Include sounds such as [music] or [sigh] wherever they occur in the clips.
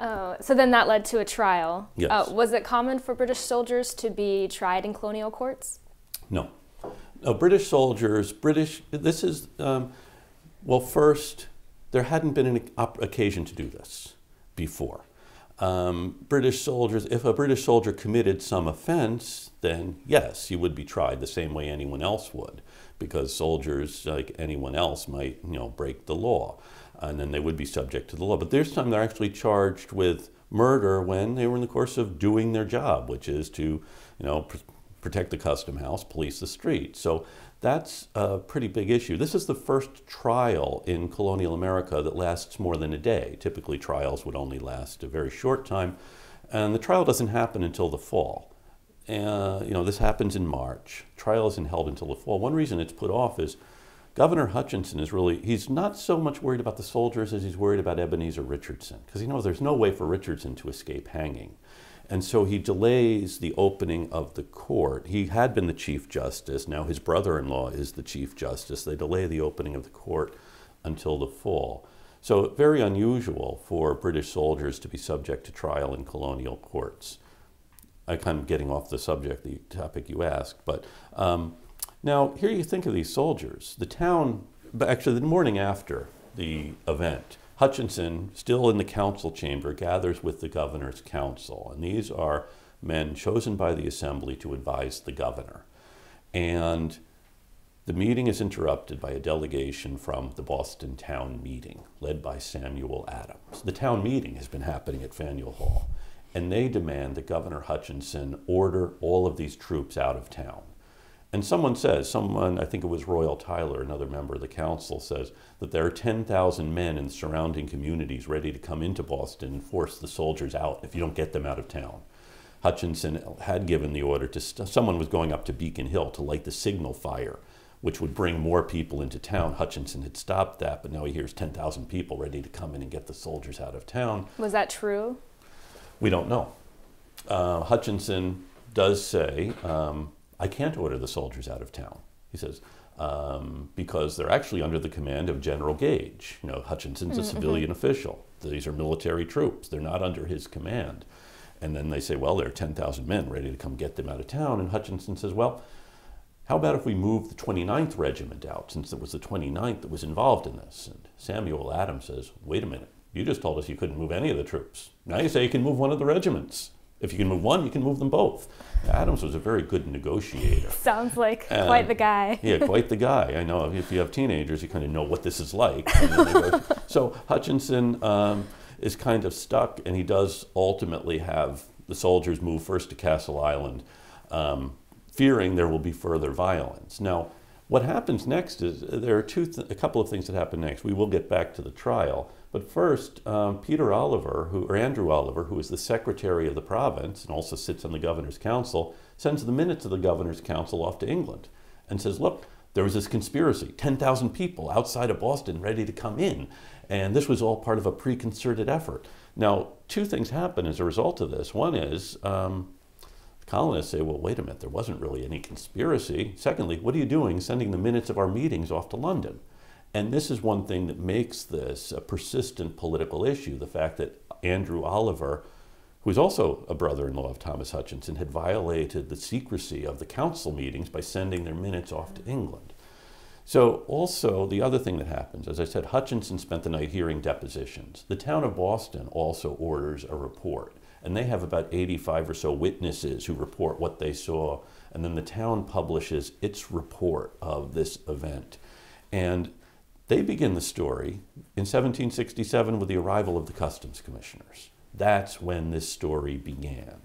Oh, so then that led to a trial. Yes. Uh, was it common for British soldiers to be tried in colonial courts? No. No, British soldiers, British, this is, um, well, first, there hadn't been an occasion to do this before. Um, British soldiers, if a British soldier committed some offense, then yes, he would be tried the same way anyone else would, because soldiers, like anyone else, might you know break the law, and then they would be subject to the law. But this time they're actually charged with murder when they were in the course of doing their job, which is to you know pr- protect the custom house, police the street. So that's a pretty big issue. This is the first trial in colonial America that lasts more than a day. Typically, trials would only last a very short time, and the trial doesn't happen until the fall. Uh, you know, this happens in March. Trial isn't held until the fall. One reason it's put off is Governor Hutchinson is really, he's not so much worried about the soldiers as he's worried about Ebenezer Richardson, because he knows there's no way for Richardson to escape hanging. And so he delays the opening of the court. He had been the Chief Justice. Now his brother in law is the Chief Justice. They delay the opening of the court until the fall. So, very unusual for British soldiers to be subject to trial in colonial courts. I'm kind of getting off the subject, the topic you asked. But um, now, here you think of these soldiers. The town, but actually, the morning after the event, Hutchinson, still in the council chamber, gathers with the governor's council. And these are men chosen by the assembly to advise the governor. And the meeting is interrupted by a delegation from the Boston Town Meeting, led by Samuel Adams. The town meeting has been happening at Faneuil Hall, and they demand that Governor Hutchinson order all of these troops out of town. And someone says, someone, I think it was Royall Tyler, another member of the council, says that there are 10,000 men in surrounding communities ready to come into Boston and force the soldiers out if you don't get them out of town. Hutchinson had given the order to, st- someone was going up to Beacon Hill to light the signal fire, which would bring more people into town. Hutchinson had stopped that, but now he hears 10,000 people ready to come in and get the soldiers out of town. Was that true? We don't know. Uh, Hutchinson does say, um, I can't order the soldiers out of town. He says, um, because they're actually under the command of General Gage. You know, Hutchinson's a Mm-hmm. civilian official. These are military troops. They're not under his command. And then they say, well, there are 10,000 men ready to come get them out of town. And Hutchinson says, well, how about if we move the 29th Regiment out, since it was the 29th that was involved in this? And Samuel Adams says, wait a minute, you just told us you couldn't move any of the troops. Now you say you can move one of the regiments. If you can move one, you can move them both. Adams was a very good negotiator. [laughs] Sounds like Uh, quite the guy. [laughs] yeah, quite the guy. I know if you have teenagers, you kind of know what this is like. And then they go- so Hutchinson um, is kind of stuck, and he does ultimately have the soldiers move first to Castle Island, um, fearing there will be further violence. Now, what happens next is there are two, th- a couple of things that happen next. We will get back to the trial, but first, um, Peter Oliver, who or Andrew Oliver, who is the secretary of the province and also sits on the governor's council, sends the minutes of the governor's council off to England and says, "Look, there was this conspiracy, 10,000 people outside of Boston ready to come in, and this was all part of a preconcerted effort." Now, two things happen as a result of this. One is um, colonists say, well, wait a minute, there wasn't really any conspiracy. Secondly, what are you doing sending the minutes of our meetings off to London? And this is one thing that makes this a persistent political issue the fact that Andrew Oliver, who is also a brother in law of Thomas Hutchinson, had violated the secrecy of the council meetings by sending their minutes off to England. So, also, the other thing that happens, as I said, Hutchinson spent the night hearing depositions. The town of Boston also orders a report, and they have about 85 or so witnesses who report what they saw, and then the town publishes its report of this event. And they begin the story in 1767 with the arrival of the customs commissioners. That's when this story began.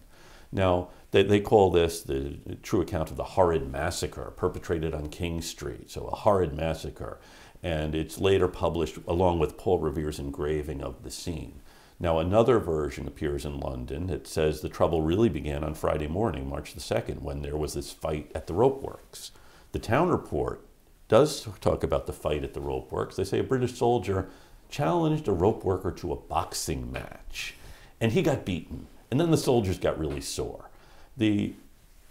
Now, they, they call this the true account of the horrid massacre perpetrated on King Street. So, a horrid massacre. And it's later published along with Paul Revere's engraving of the scene. Now, another version appears in London. It says the trouble really began on Friday morning, March the 2nd, when there was this fight at the rope works. The town report does talk about the fight at the rope works. They say a British soldier challenged a rope worker to a boxing match, and he got beaten. And then the soldiers got really sore. The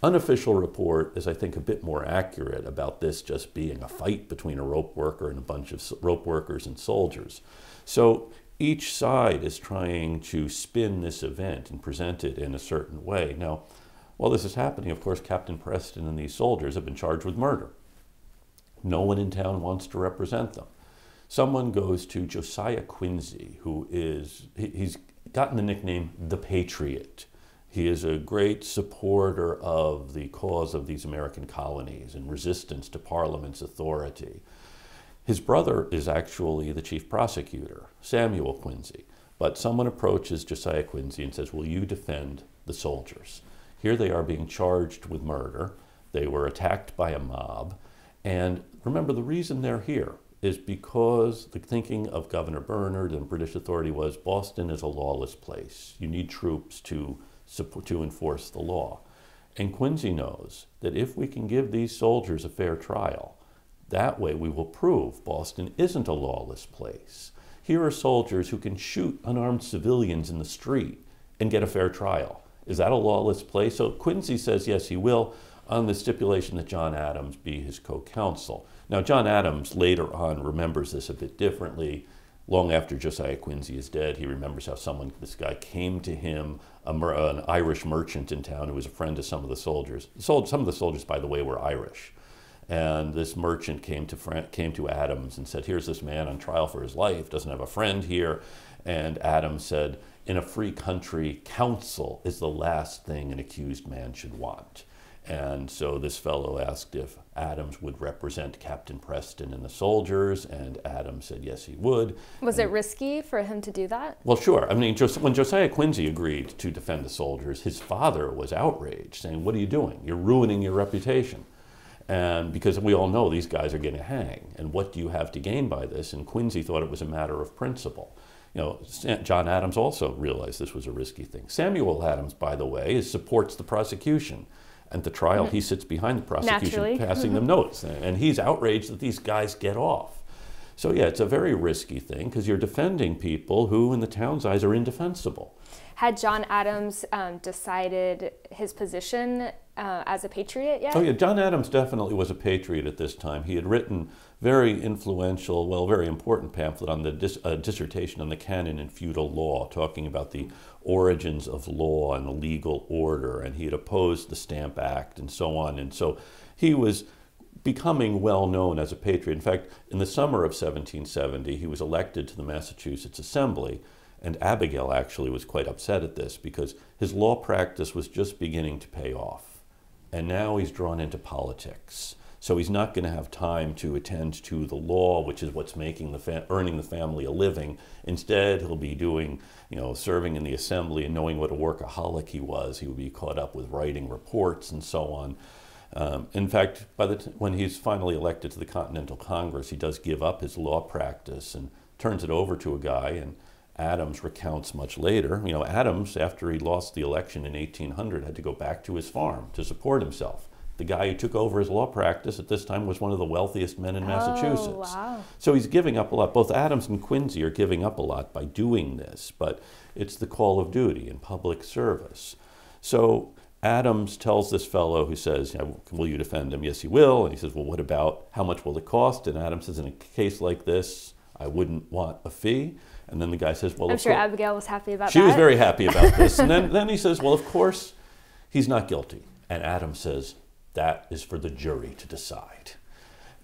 unofficial report is, I think, a bit more accurate about this just being a fight between a rope worker and a bunch of rope workers and soldiers. So, each side is trying to spin this event and present it in a certain way. Now, while this is happening, of course, Captain Preston and these soldiers have been charged with murder. No one in town wants to represent them. Someone goes to Josiah Quincy, who is, he's gotten the nickname the Patriot. He is a great supporter of the cause of these American colonies and resistance to Parliament's authority. His brother is actually the chief prosecutor, Samuel Quincy. But someone approaches Josiah Quincy and says, Will you defend the soldiers? Here they are being charged with murder. They were attacked by a mob. And remember, the reason they're here is because the thinking of Governor Bernard and British authority was Boston is a lawless place. You need troops to, to enforce the law. And Quincy knows that if we can give these soldiers a fair trial, that way we will prove Boston isn't a lawless place. Here are soldiers who can shoot unarmed civilians in the street and get a fair trial. Is that a lawless place? So Quincy says yes, he will, on the stipulation that John Adams be his co counsel. Now, John Adams later on remembers this a bit differently. Long after Josiah Quincy is dead, he remembers how someone, this guy, came to him, an Irish merchant in town who was a friend of some of the soldiers. Some of the soldiers, by the way, were Irish. And this merchant came to, came to Adams and said, Here's this man on trial for his life, doesn't have a friend here. And Adams said, In a free country, counsel is the last thing an accused man should want. And so this fellow asked if Adams would represent Captain Preston and the soldiers, and Adams said yes, he would. Was and, it risky for him to do that? Well, sure. I mean, when Josiah Quincy agreed to defend the soldiers, his father was outraged, saying, What are you doing? You're ruining your reputation. And because we all know these guys are going to hang, and what do you have to gain by this? And Quincy thought it was a matter of principle. You know, John Adams also realized this was a risky thing. Samuel Adams, by the way, supports the prosecution. At the trial, mm-hmm. he sits behind the prosecution, Naturally. passing them notes, and he's outraged that these guys get off. So yeah, it's a very risky thing because you're defending people who, in the town's eyes, are indefensible. Had John Adams um, decided his position uh, as a patriot yet? Oh, yeah. John Adams definitely was a patriot at this time. He had written very influential, well, very important pamphlet on the dis- uh, dissertation on the canon in feudal law, talking about the origins of law and the legal order, and he had opposed the Stamp Act and so on. And so he was becoming well known as a patriot. In fact, in the summer of 1770, he was elected to the Massachusetts Assembly. And Abigail actually was quite upset at this because his law practice was just beginning to pay off and now he's drawn into politics. So he's not going to have time to attend to the law, which is what's making the earning the family a living. Instead, he'll be doing, you know, serving in the assembly and knowing what a workaholic he was. He would be caught up with writing reports and so on. Um, in fact, by the when he's finally elected to the Continental Congress, he does give up his law practice and turns it over to a guy. And Adams recounts much later. You know, Adams, after he lost the election in 1800, had to go back to his farm to support himself. The guy who took over his law practice at this time was one of the wealthiest men in oh, Massachusetts. Oh, wow. So he's giving up a lot. Both Adams and Quincy are giving up a lot by doing this, but it's the call of duty and public service. So Adams tells this fellow who says, Will you defend him? Yes, he will. And he says, Well, what about how much will it cost? And Adams says, In a case like this, I wouldn't want a fee. And then the guy says, "Well, I'm sure Abigail was happy about she that." She was very happy about [laughs] this. and then, then he says, "Well, of course, he's not guilty." And Adams says, "That is for the jury to decide."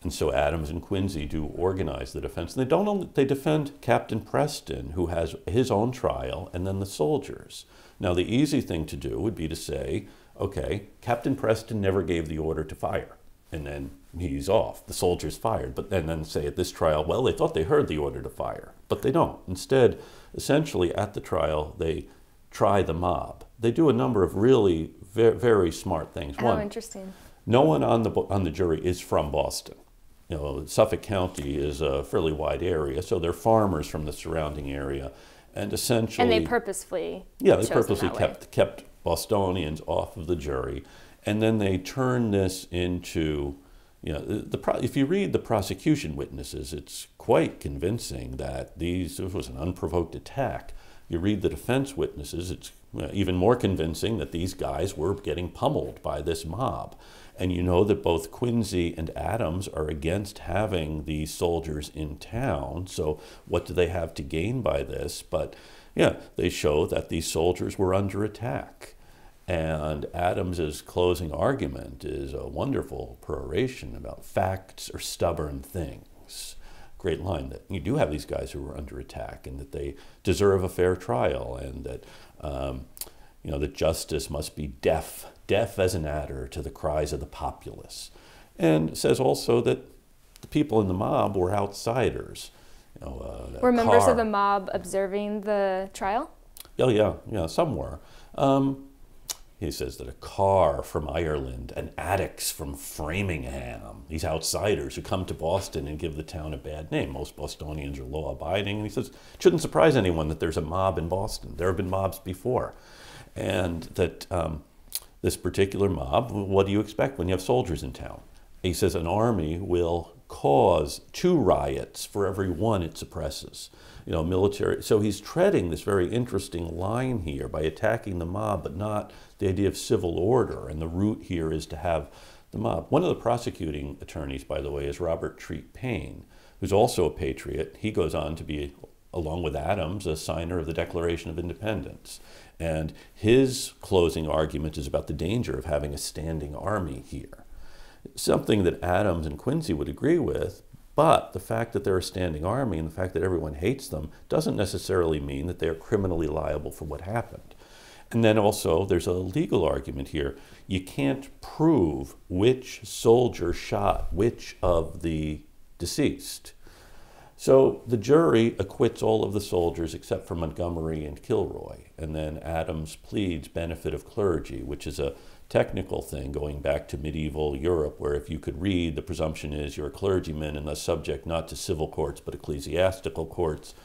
And so Adams and Quincy do organize the defense. And they don't only, they defend Captain Preston, who has his own trial, and then the soldiers. Now, the easy thing to do would be to say, okay, Captain Preston never gave the order to fire and then he's off. The soldier's fired. But then, then say at this trial, well, they thought they heard the order to fire, but they don't. Instead, essentially at the trial, they try the mob. They do a number of really very, very smart things. Oh, One, interesting. No one on the on the jury is from Boston. You know, Suffolk County is a fairly wide area, so they're farmers from the surrounding area, and essentially. And they purposefully. Yeah, they purposely kept kept Bostonians off of the jury and then they turn this into, you know, the, the if you read the prosecution witnesses, it's quite convincing that these this was an unprovoked attack. you read the defense witnesses, it's even more convincing that these guys were getting pummeled by this mob. And you know that both Quincy and Adams are against having these soldiers in town. So, what do they have to gain by this? But yeah, they show that these soldiers were under attack. And Adams's closing argument is a wonderful peroration about facts are stubborn things. Great line that you do have these guys who are under attack and that they deserve a fair trial and that um, you know that justice must be deaf, deaf as an adder to the cries of the populace. And says also that the people in the mob were outsiders. You know, uh, were members car. of the mob observing the trial? Oh yeah, yeah, some were. Um, he says that a Carr from Ireland and Attucks from Framingham, these outsiders who come to Boston and give the town a bad name. Most Bostonians are law abiding. And he says, it shouldn't surprise anyone that there's a mob in Boston. There have been mobs before. And that um, this particular mob, what do you expect when you have soldiers in town? He says an army will cause two riots for every one it suppresses you know, military. So he's treading this very interesting line here by attacking the mob, but not the idea of civil order. And the root here is to have the mob. One of the prosecuting attorneys, by the way, is Robert Treat Paine, who's also a patriot. He goes on to be, along with Adams, a signer of the Declaration of Independence. And his closing argument is about the danger of having a standing army here. Something that Adams and Quincy would agree with, but the fact that they're a standing army and the fact that everyone hates them doesn't necessarily mean that they're criminally liable for what happened. And then also, there's a legal argument here. You can't prove which soldier shot which of the deceased. So the jury acquits all of the soldiers except for Montgomery and Kilroy. And then Adams pleads benefit of clergy, which is a technical thing going back to medieval Europe, where if you could read, the presumption is you're a clergyman and thus subject not to civil courts but ecclesiastical courts.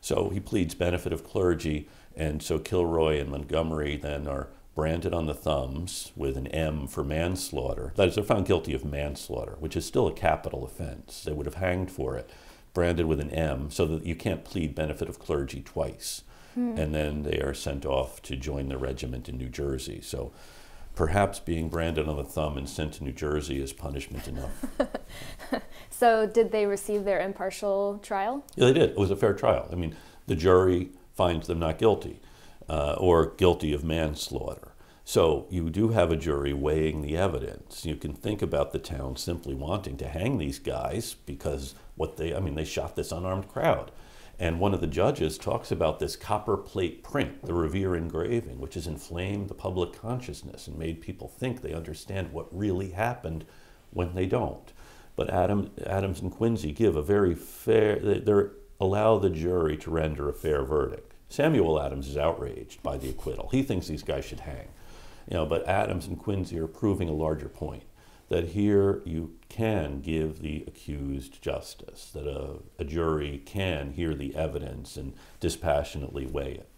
So he pleads benefit of clergy, and so Kilroy and Montgomery then are branded on the thumbs with an M for manslaughter. That is, they're found guilty of manslaughter, which is still a capital offense. They would have hanged for it, branded with an M, so that you can't plead benefit of clergy twice. Hmm. And then they are sent off to join the regiment in New Jersey. So perhaps being branded on the thumb and sent to New Jersey is punishment enough. [laughs] so, did they receive their impartial trial? Yeah, they did. It was a fair trial. I mean, the jury finds them not guilty uh, or guilty of manslaughter. So, you do have a jury weighing the evidence. You can think about the town simply wanting to hang these guys because what they, I mean, they shot this unarmed crowd. And one of the judges talks about this copper plate print, the Revere engraving, which has inflamed the public consciousness and made people think they understand what really happened when they don't. But Adam, Adams and Quincy give a very fair, they allow the jury to render a fair verdict. Samuel Adams is outraged by the acquittal. He thinks these guys should hang. You know, but Adams and Quincy are proving a larger point that here you can give the accused justice, that a, a, jury can hear the evidence and dispassionately weigh it.